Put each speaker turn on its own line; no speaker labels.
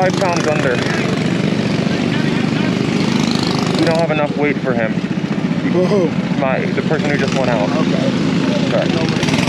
five pounds under. We don't have enough weight for him.
Whoa.
My the person who just went out.
Okay.
Sorry.